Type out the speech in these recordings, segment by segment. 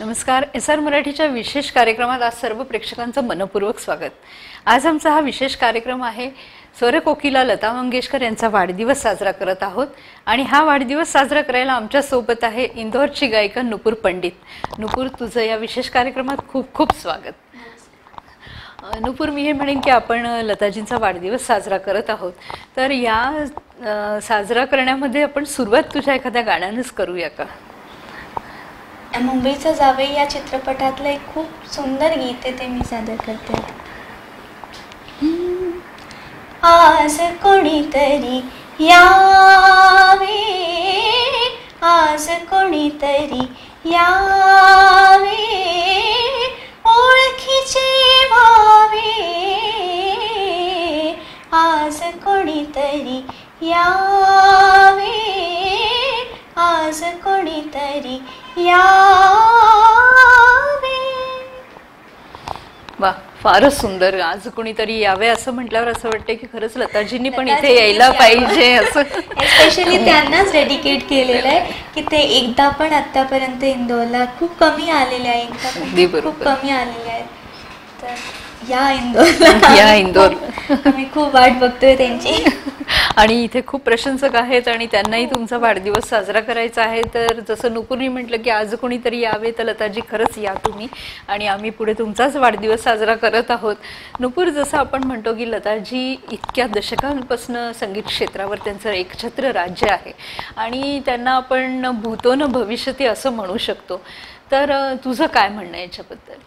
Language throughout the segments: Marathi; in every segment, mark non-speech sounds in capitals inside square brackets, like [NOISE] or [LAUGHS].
नमस्कार. एस आर मराठीच्या विशेष कार्यक्रमात आज सर्व प्रेक्षकांचं मनपूर्वक स्वागत. आज आमचा हा विशेष कार्यक्रम आहे स्वरकोकिला लता मंगेशकर यांचा वाढदिवस साजरा करत आहोत. आणि हा वाढदिवस साजरा करायला आमच्यासोबत आहे इंदोरची गायिका नुपूर पंडित. नुपूर तुझं या विशेष कार्यक्रमात खूप खूप स्वागत. नुपूर मी हे म्हणेन की आपण लताजींचा वाढदिवस साजरा करत आहोत. तर या साजरा करण्यामध्ये आपण सुरुवात तुझ्या एखाद्या गाण्यानंच करूया का? मुंबईचं जावे या चित्रपटातलं एक खूप सुंदर गीत आहे ते मी सादर करते आज कोणीतरी यावे आज कोणीतरी यावे. ओळखीचे भावे. आज कोणीतरी यावे. आज कोणीतरी यावे. वा. फारच सुंदर आज कोणीतरी यावे असं म्हटल्यावर असं वाटतं की खरंच लताजींनी पण इथे यायला. पाहिजे असं एस्पेशली त्यांनाच डेडिकेट केलेलं आहे की ते एकदा पण आतापर्यंत इंदोरला खूप कमी आलेले आहे खूप-. कमी आलेले आहेत तर या इंदोरला या इंदोर. [LAUGHS] आम्ही खूप वाट बघतोय त्यांची आणि इथे खूप प्रशंसक आहेत आणि त्यांनाही तुमचा वाढदिवस साजरा करायचा आहे. तर जसं नुपूरनी म्हटलं की आज कोणीतरी यावे तर लताजी खरंच या तुम्ही. आणि आम्ही पुढे तुमचाच वाढदिवस साजरा करत आहोत. नुपूर जसं आपण म्हणतो की लताजी इतक्या दशकांपासून संगीत क्षेत्रावर त्यांचं एकछत्र राज्य आहे. आणि त्यांना आपण भूतो न भविष्यती असं म्हणू शकतो. तर तुझं काय म्हणणं याच्याबद्दल?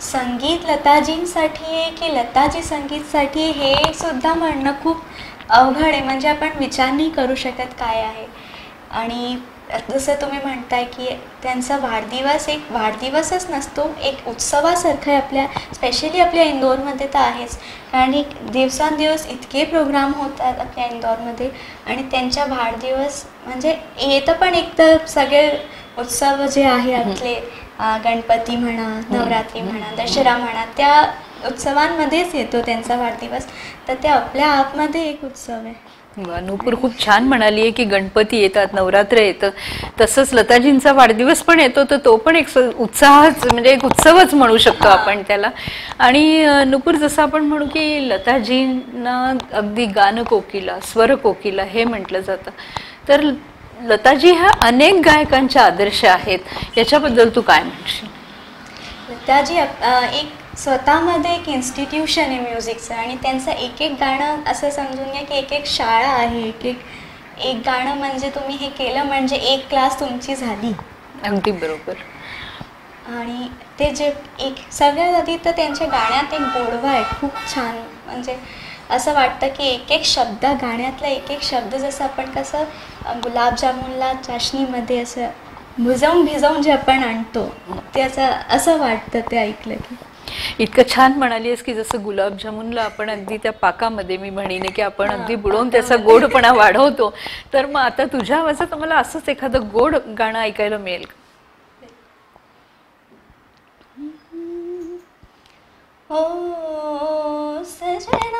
संगीत लताजींसाठी आहे की लताजी संगीतसाठी हे सुद्धा म्हणणं खूप अवघड आहे. म्हणजे आपण विचार नाही करू शकत काय आहे. आणि जसं तुम्ही म्हणताय की त्यांचा वाढदिवस एक वाढदिवसच नसतो एक उत्सवासारखं आहे आपल्या स्पेशली आपल्या इंदोरमध्ये तर आहेच. कारण एक दिवसांदिवस इतके प्रोग्राम होतात आपल्या इंदोरमध्ये. आणि त्यांच्या वाढदिवस म्हणजे येतं पण एक तर सगळे उत्सव जे आहे आपले गणपती म्हणा नवरात्री म्हणा दसरा म्हणा त्या उत्सवांमध्येच येतो त्यांचा वाढदिवस. तर ते आपल्या आतमध्ये एक उत्सव आहे. नूपूर खूप छान म्हणाली आहे की गणपती येतात नवरात्र येतं. तसंच लताजींचा वाढदिवस पण येतो तर तो पण एक उत्साहच म्हणजे एक उत्सवच म्हणू शकतो आपण त्याला. आणि नूपूर जसं आपण म्हणू की लताजींना अगदी गान कोकिला स्वर कोकिला हे म्हटलं जातं. तर लताजी ह्या अनेक गायकांच्या आदर्श आहेत. याच्याबद्दल तू काय म्हणशील? त्याची एक स्वतःमध्ये एक इन्स्टिट्यूशन आहे म्युझिकचं आणि त्यांचं एक एक गाणं असं समजून घ्या की एक एक शाळा आहे एक एक एक गाणं म्हणजे तुम्ही हे केलं म्हणजे एक क्लास तुमची झाली. अगदी बरोबर. आणि ते जे एक सगळ्यात आधी तर त्यांच्या गाण्यात एक गोडवा आहे खूप छान. म्हणजे असं वाटतं की एक एक शब्द गाण्यातला एक एक शब्द जसं आपण कसं गुलाबजामुनला चाशणीमध्ये असं भुजवून भिजवून जे आपण आणतो ते असं असं वाटतं ते ऐकलं की. इतकं छान म्हणालीस की जसं गुलाबजामुनला आपण अगदी त्या पाकामध्ये मी म्हणीने की आपण अगदी बुडवून त्याचा गोडपणा वाढवतो. तर मग आता तुझ्या आवाजात मला असंच एखादं गोड गाणं ऐकायला मिळेल का? ओ सजना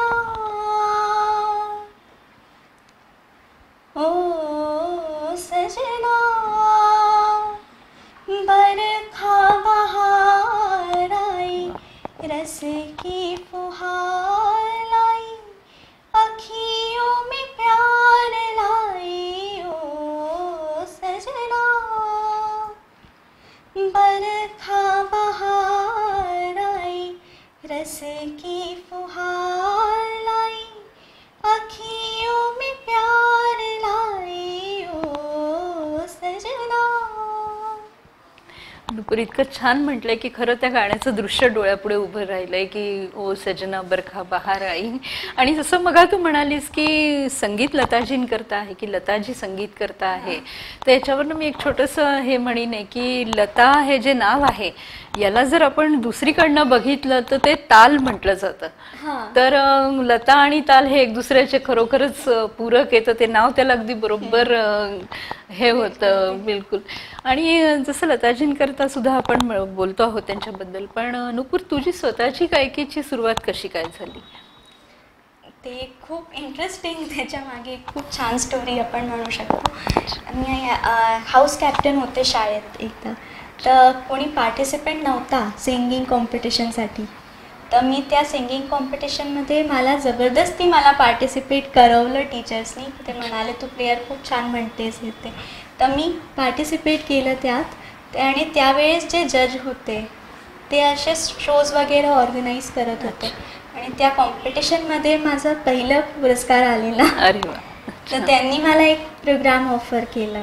नुपूर इतकं छान म्हटलंय की खरं त्या गाण्याचं दृश्य डोळ्यापुढे उभं राहिलंय की ओ सजना बरखा बहार आई. आणि जसं मगा तू म्हणालीस की संगीत लताजीं करता आहे की लताजी संगीत करता आहे तर याच्यावरनं मी एक छोटंसं हे म्हणीन आहे की लता हे जे नाव आहे याला जर आपण दुसरीकडनं बघितलं तर ते ताल म्हटलं जातं. हां. तर लता आणि ताल हे एक दुसऱ्याचे खरोखरच पूरक येतं ते नाव त्याला अगदी बरोबर हे होतं बिलकुल. आणि जसं लताजींकरता सुद्धा आपण बोलतो आहोत त्यांच्याबद्दल. पण नुपूर तुझी स्वतःची गायकीची सुरुवात कशी काय झाली? ते खूप इंटरेस्टिंग त्याच्यामागे खूप छान स्टोरी आपण म्हणू शकतो. मी हाऊस कॅप्टन होते शाळेत एकदा. तर कोणी पार्टिसिपेंट नव्हता सिंगिंग कॉम्पिटिशनसाठी तर मी त्या सिंगिंग कॉम्पिटिशनमध्ये मला जबरदस्ती मला पार्टिसिपेट करवलं टीचर्सनी ते म्हणाले तू प्लेअर खूप छान म्हणतेस येते तर मी पार्टिसिपेट केलं त्यात. ते आणि त्यावेळेस जे जज होते ते असे शोज वगैरे ऑर्गनाईज करत होते. आणि त्या कॉम्पिटिशनमध्ये माझा पहिला पुरस्कार आलेला. अरे तर त्यांनी मला एक प्रोग्राम ऑफर केला.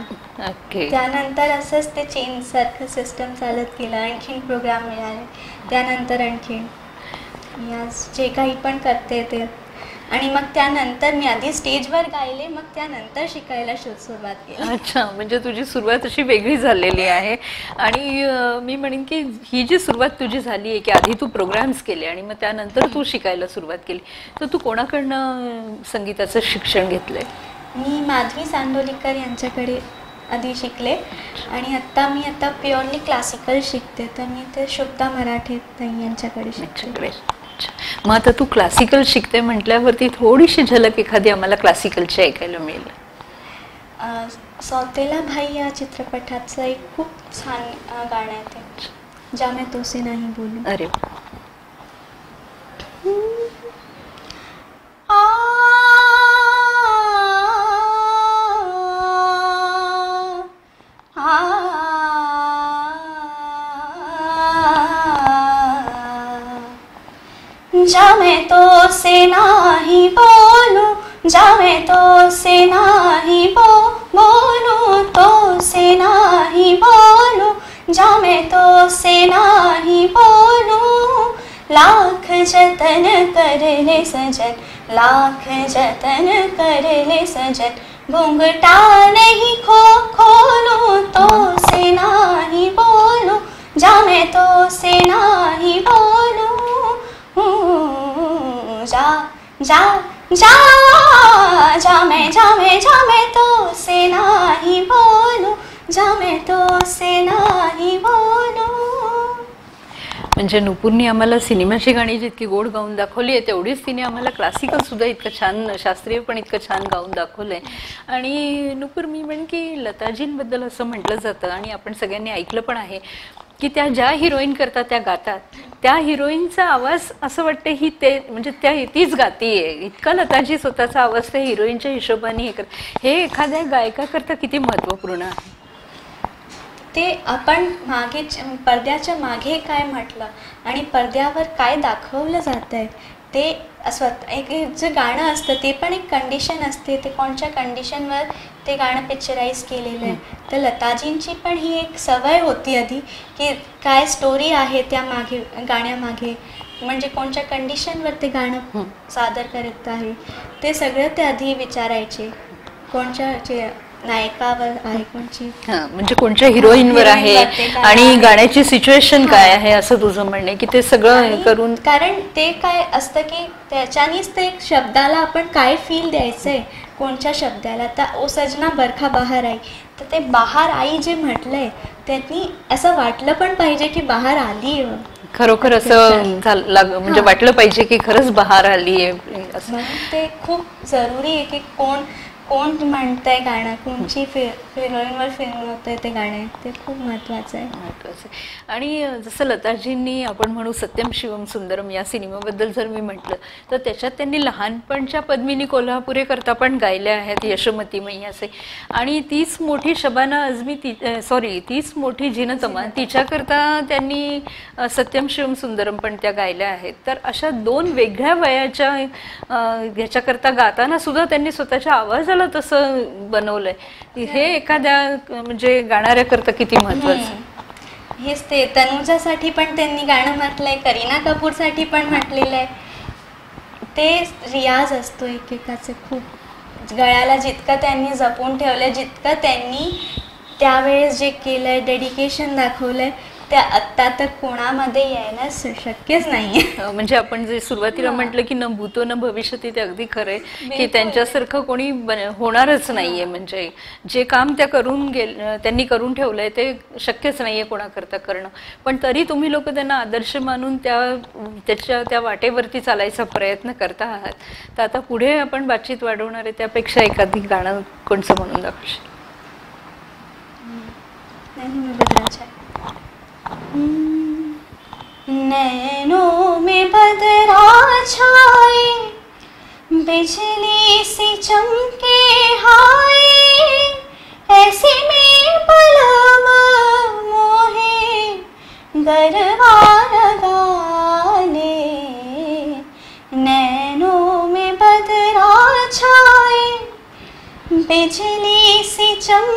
त्यानंतर असंच ते चेंज सारखं सिस्टम चालत गेलं. आणखीन प्रोग्राम मिळाले. त्यानंतर आणखीन. जे काही पण करते ते आणि मग त्यानंतर मी आधी स्टेजवर गायले मग त्यानंतर शिकायला शो सुरुवात केली. अच्छा म्हणजे तुझी सुरुवात अशी वेगळी झालेली आहे. आणि अं, मी म्हणेन की ही जी सुरुवात तुझी झाली आहे की आधी तू प्रोग्राम्स केले आणि मग त्यानंतर तू शिकायला सुरुवात केली तर तू कोणाकडनं अं, संगीताचं शिक्षण घेतलंय? मी माधवी सांडोलीकर यांच्याकडे आधी शिकले आणि आत्ता मी आता प्युअरली क्लासिकल शिकते तर मी ते शुभदा मराठे ताई यांच्याकडे शिकते. अच्छा. मग आता तू क्लासिकल शिकते म्हटल्यावरती थोडीशी झलक एखादी आम्हाला क्लासिकलची ऐकायला मिळेल. सौतेला भाई या चित्रपटाचं एक खूप छान गाणं आहे ते. ज्या मैं तोसे नाही बोलू. अरे जा मैं तो से नाही बोलू जा मैं तो से नाही बो बोलू तो से नाही बोलू जा मैं तो से नाही बोलू। लाख जतन करले सजन लाख जतन करले सजन घुंगटा नहीं खो खोलू तो से नाही बोलू जा मैं तो से नाही बोलू। जा जा जा जा मैं जा मैं जा मैं तो से नाही बोलू जा मैं तो से नाही बोलू। म्हणजे नुपूरनी आम्हाला सिनेमाची गाणी जितकी गोड गाऊन दाखवली आहे तेवढीच तिने आम्हाला क्लासिकल सुद्धा इतकं छान शास्त्रीय पण इतकं छान गाऊन दाखवलंय. आणि नुपूर मी म्हण की लताजींबद्दल असं म्हटलं जातं आणि आपण सगळ्यांनी ऐकलं पण आहे. की त्या ज्या हिरोईन करतात त्या गातात. त्या हिरोईनचा आवाज असं वाटतं ही ते म्हणजे त्या तीच गातीये. इतका लताजी स्वतःचा आवाज त्या हिरोईनच्या हिशोबाने हे कर हे एखाद्या गायकाकरता किती महत्त्वपूर्ण आहे? ते आपण मागे पडद्याच्या मागे काय म्हटलं आणि पडद्यावर काय दाखवलं जात आहे ते स्वतः एक जे गाणं असतं ते पण एक कंडिशन असते. ते कोणत्या कंडिशनवर ते गाणं पिक्चराईज केलेलं आहे. तर लताजींची पण ही एक सवय होती आधी की काय स्टोरी आहे त्या मागे गाण्यामागे. म्हणजे कोणत्या कंडिशनवर ते गाणं. सादर करत आहे. ते सगळं ते आधी विचारायचे. कोणत्या जे नायकावर आहे कोणची हा म्हणजे कोणत्या हिरोईनवर आहे आणि. गाण्याची सिच्युएशन हा. काय आहे असं तुझं म्हणणं की ते सगळं आणि करून कारण ते काय असतं की त्याच्यानीच ते शब्दाला आपण काय फील द्यायचंय कोणत्या शब्दाला तर ओ सजना बरखा बहार आई तर ते बहार आई जे म्हटलंय त्यांनी असं वाटलं पण पाहिजे की बहार आली. खरोखर असं झालं लाग- म्हणजे हा. वाटलं पाहिजे की खरंच बहार आली आहे ते खूप जरुरी आहे की कोण कोण म्हणतंय गाणं? कोणची हिरोईनवर फिल्म होतंय ते गाणं? ते खूप महत्वाचं आहे. महत्वाचं आहे. आणि जसं लताजींनी आपण म्हणू सत्यम शिवम सुंदरम या सिनेमाबद्दल जर मी म्हटलं तर त्याच्यात त्यांनी लहानपणच्या पद्मिनी कोल्हापुरे करता पण गायल्या आहेत यशोमती मैयासे आणि तीच मोठी शबाना आझमी ती सॉरी तीच मोठी जिनतमा तिच्याकरता त्यांनी सत्यम शिवम सुंदरम पण त्या गायल्या आहेत. तर अशा दोन वेगळ्या वयाच्या ह्याच्याकरता गाताना सुद्धा त्यांनी स्वतःच्या आवाजाला तसं बनवलंय. हे एखाद्या म्हणजे गाणाऱ्याकरता किती महत्वाचं? हेच ते तनुजासाठी पण त्यांनी गाणं म्हटलंय करीना कपूरसाठी पण म्हटलेलं आहे. ते रियाज असतो एकेकाचे खूप. गळ्याला जितकं त्यांनी जपून ठेवलंय जितकं त्यांनी त्यावेळेस जे केलंय डेडिकेशन दाखवलंय त्या आत्ता तर कोणामध्ये यायला शक्यच नाहीये. [LAUGHS] अं, म्हणजे आपण जे सुरुवातीला. म्हटलं की न भूतो न भविष्यती ते अगदी खरंय की. त्यांच्यासारखं कोणी होणारच नाहीये. म्हणजे जे काम त्या करून गेल त्यांनी करून ठेवलंय ते शक्यच नाहीये कोणाकरता करणं. पण तरी तुम्ही लोक त्यांना आदर्श मानून त्या त्याच्या त्या वाटेवरती चालायचा प्रयत्न करता आहात. तर आता पुढे आपण बातचीत वाढवणार आहे. त्यापेक्षा एखादी गाणं कोणचं म्हणून दाखवशील नहीं नैनों में बदरा छाए, बिजली सी चमके हाय, ऐसे में पलम मोहे, गरबा लगा नैनों में बदरा छाए, बिजली सी चमके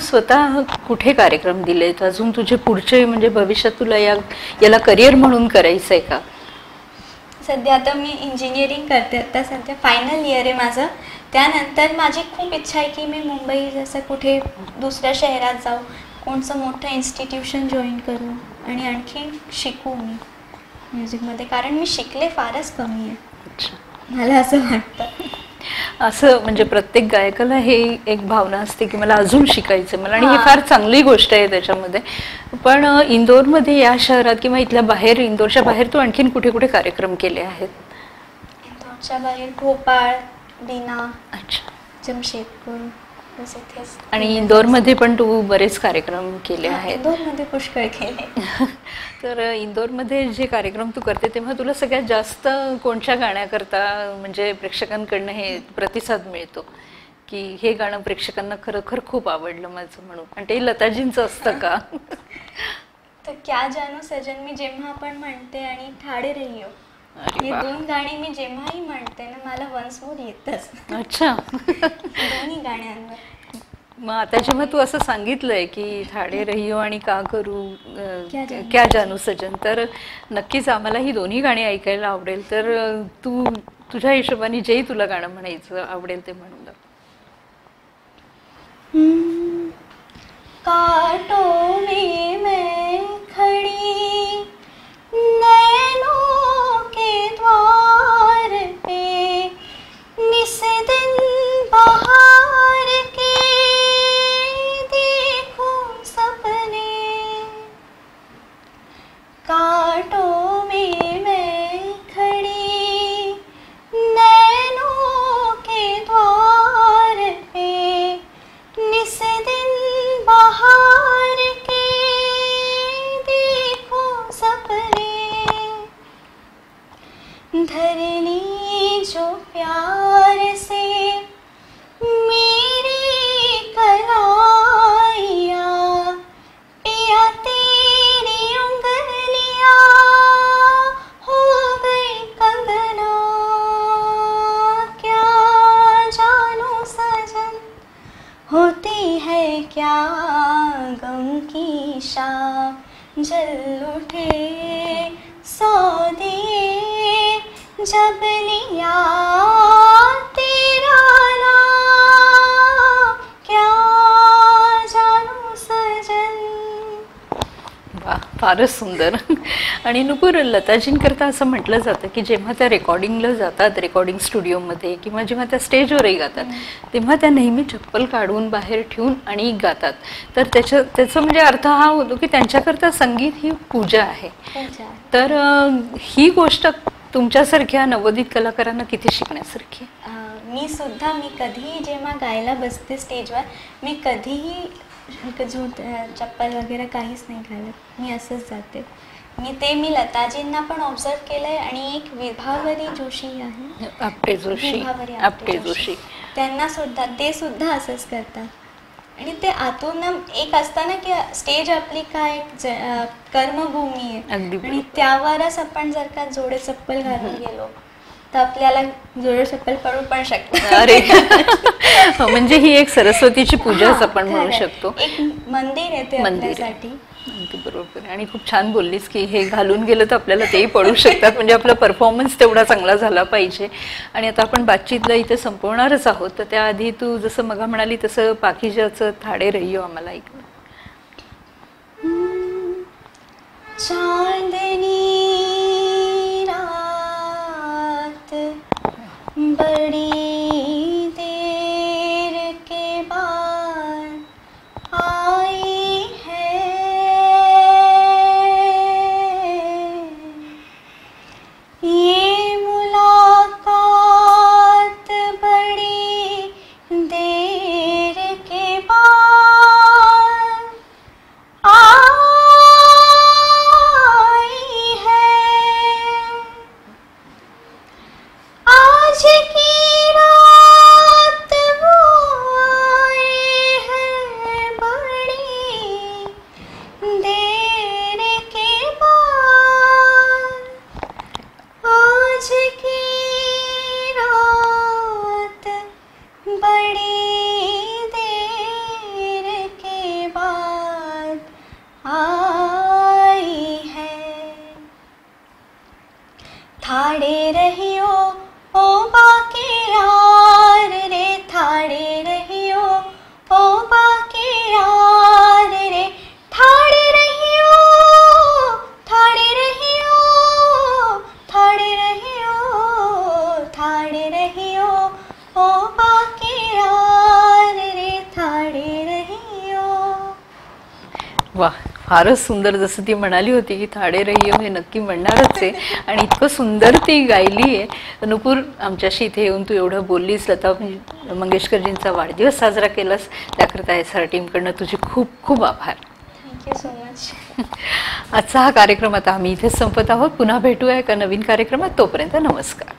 स्वतः कुठे कार्यक्रम दिलेत अजून तुझे पुढचे म्हणजे भविष्यात तुला या याला करिअर म्हणून करायचंय का? सध्या आता मी इंजिनिअरिंग करते. आता सध्या फायनल इयर आहे माझं. त्यानंतर माझी खूप इच्छा आहे की मी मुंबई जसं कुठे दुसऱ्या शहरात जाऊ कोणचं मोठं इन्स्टिट्यूशन जॉईन करू आणि आणखी शिकू मी. म्युझिकमध्ये कारण मी शिकले फारच कमी आहे. मला असं वाटतं. असं म्हणजे प्रत्येक गायकाला हे एक भावना असते की मला अजून शिकायचं मला. आणि ही. फार चांगली गोष्ट आहे त्याच्यामध्ये. पण इंदोरमध्ये या शहरात किंवा इथल्या बाहेर इंदोरच्या बाहेर तू आणखीन कुठे कुठे कार्यक्रम केले आहेत? इंदोरच्या बाहेर भोपाळ बीना अच्छा. जमशेदपूर. आणि इंदोरमध्ये पण तू बरेच कार्यक्रम केले आहेत. इंदोरमध्ये पुष्कळ केले. [LAUGHS] तर इंदोरमध्ये जे कार्यक्रम तू करते तेव्हा तुला सगळ्यात जास्त कोणत्या गाण्याकरता म्हणजे प्रेक्षकांकडनं हे प्रतिसाद मिळतो? की हे गाणं प्रेक्षकांना खरोखर खूप आवडलं माझं म्हणून. आणि ते लताजींचं असतं का? [LAUGHS] तर क्या जानू सजन मी जेव्हा पण म्हणते आणि ठाडे रहियो. हे. दोन गाणी मी जेव्हाही म्हणते ना मला वन्स मोर येतच. अच्छा. दोन्ही गाण्यांवर. मग आता जेव्हा तू असं सांगितलंय की थाडे रहियो आणि का करू क्या जानू सजन. तर नक्कीच आम्हाला ही दोन्ही गाणी ऐकायला आवडेल. तर तू तुझ्या हिशोबाने जेही तुला गाणं म्हणायचं आवडेल ते म्हणून. कांटों में मैं खड़ी कांटों जब लिया तेरा क्या जानू सजन। वा फारच सुंदर. आणि नुपूर लताजींकरता असं म्हटलं जातं की जेव्हा त्या रेकॉर्डिंगला जातात रेकॉर्डिंग स्टुडिओमध्ये किंवा जेव्हा त्या स्टेजवरही गातात तेव्हा त्या नेहमी चप्पल काढून बाहेर ठेवून आणि गातात. तर त्याच्या त्याचा म्हणजे अर्थ हा होतो की त्यांच्याकरता संगीत ही पूजा आहे. तर अं, ही गोष्ट तुमच्यासारख्या नवोदित कलाकारांना किती शिकण्यासारखी मी सुद्धा मी कधीही जेव्हा गायला बसते स्टेजवर मी कधीही झूट चप्पल वगैरे काहीच नाही घालत. मी असंच जाते. मी ते मी लताजींना पण ऑब्झर्व केलं आहे आणि एक विभावरी जोशी आहे. आपटे जोशी आपटे जोशी. त्यांना सुद्धा ते सुद्धा असंच करतात. आणि ते आतून एक असताना की स्टेज आपली काय कर्मभूमी आहे. आणि त्यावरच आपण जर का जोडे चप्पल घालून गेलो तर आपल्याला जोडे चप्पल पडू पण शकतात अरे [LAUGHS] म्हणजे ही एक सरस्वतीची पूजाच हा, आपण म्हणू. शकतो एक मंदिर आहे ते मंदिर आहे. आपल्यासाठी अगदी बरोबर. आहे. आणि खूप छान बोललीस की हे घालून गेलं तर आपल्याला तेही पडू शकतात. म्हणजे आपला परफॉर्मन्स तेवढा चांगला झाला पाहिजे. आणि आता आपण बातचीतला इथे संपवणारच आहोत. तर त्याआधी तू जसं मगा म्हणाली तसं पाकिजाचं थाडे रहियो आम्हाला ऐकलं चांदनी रात बड़ी वा फारच सुंदर. जसं ती म्हणाली होती की थाडे रहियो हे नक्की म्हणणारच आहे. आणि इतकं सुंदर ती गायली आहे. नुपूर आमच्याशी इथे येऊन तू एवढं बोललीस लता मंगेशकरजींचा वाढदिवस साजरा केलास त्याकरता एस आर टीमकडनं तुझे खूप खूप आभार. थँक्यू सो मच आजचा हा कार्यक्रम आता आम्ही इथेच संपत आहोत. पुन्हा भेटूया एका नवीन कार्यक्रमात. तोपर्यंत नमस्कार.